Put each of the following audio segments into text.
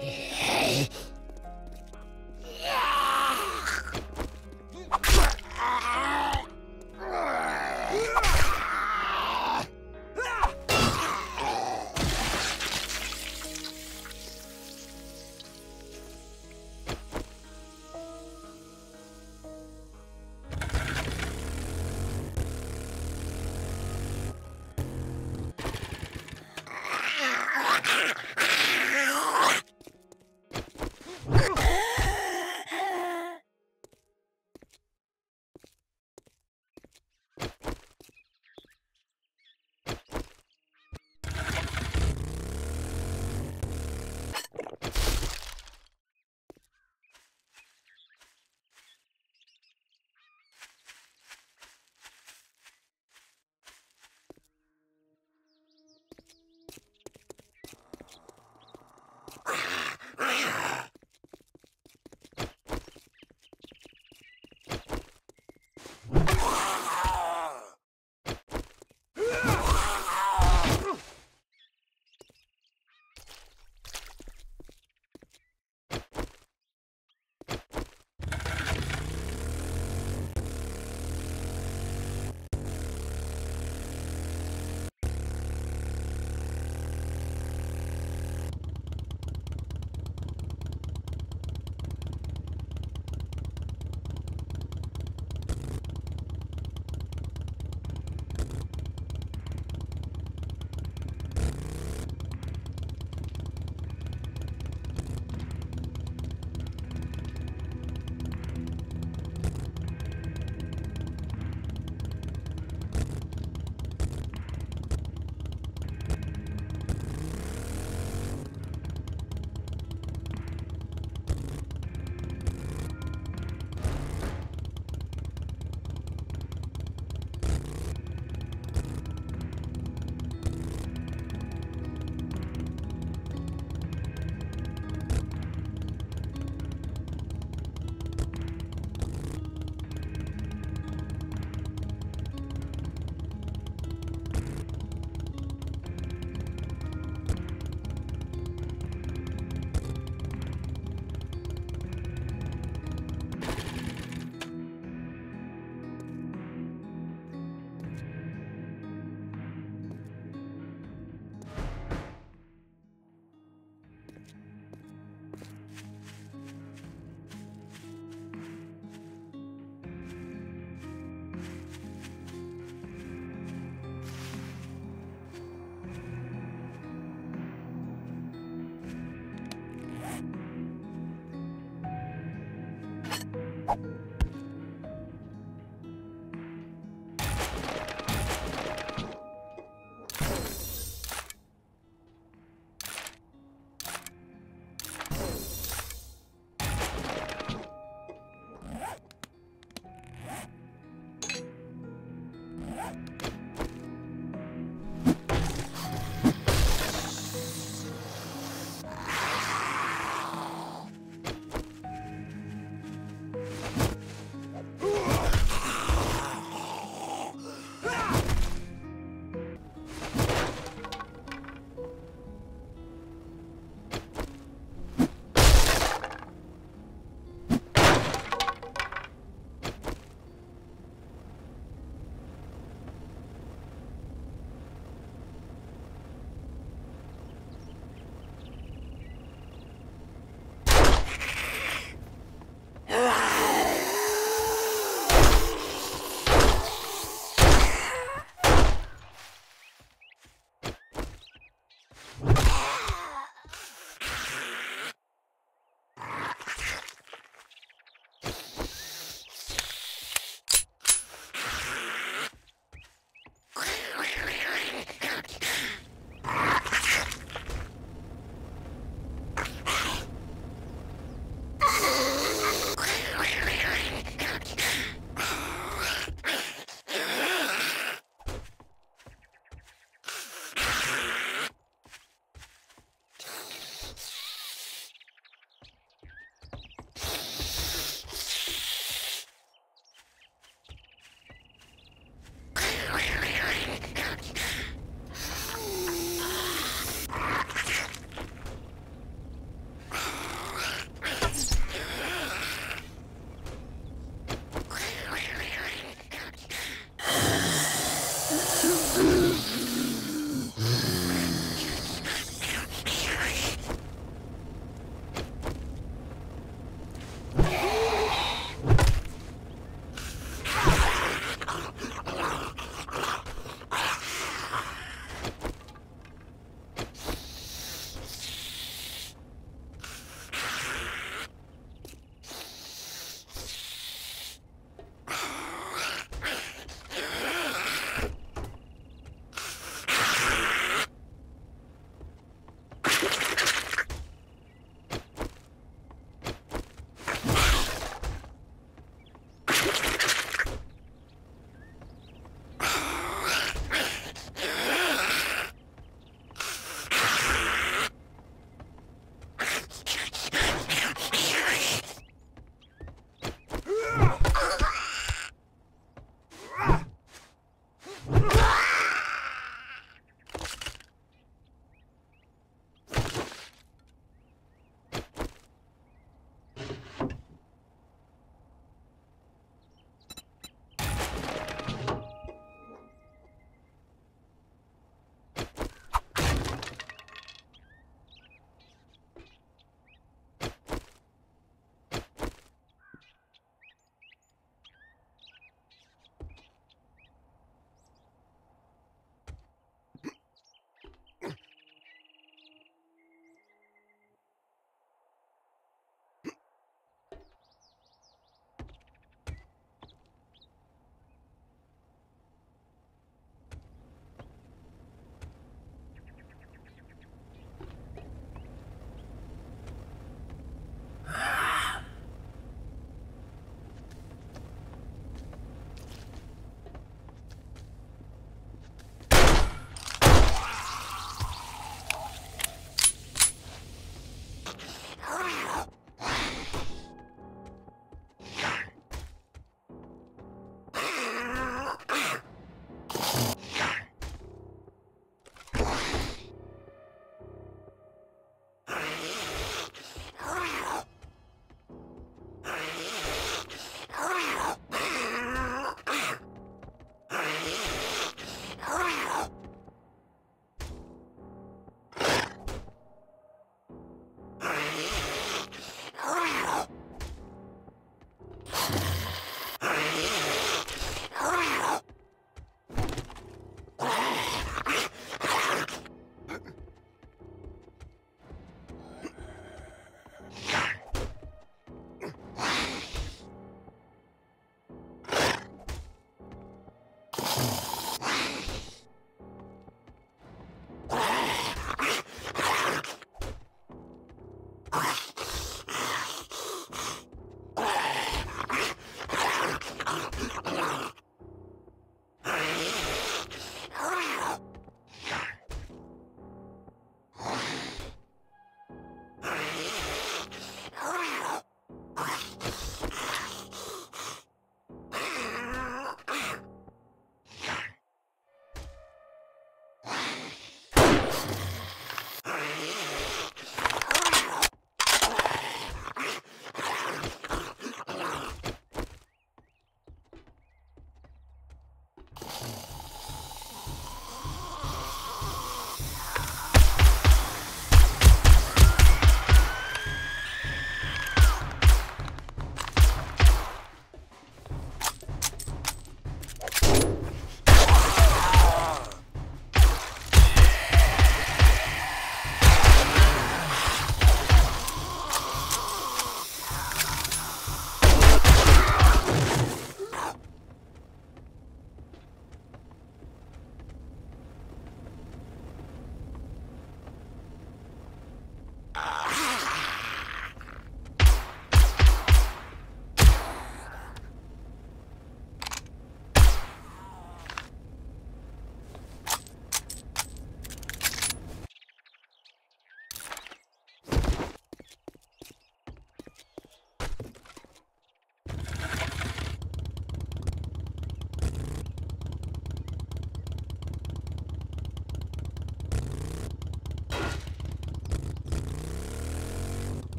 Yeah.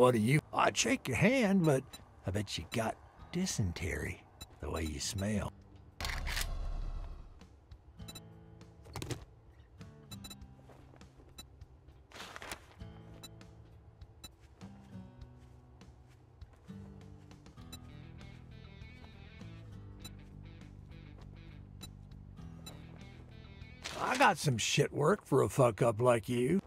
What do you? I'd shake your hand, but I bet you got dysentery the way you smell. I got some shit work for a fuck up like you.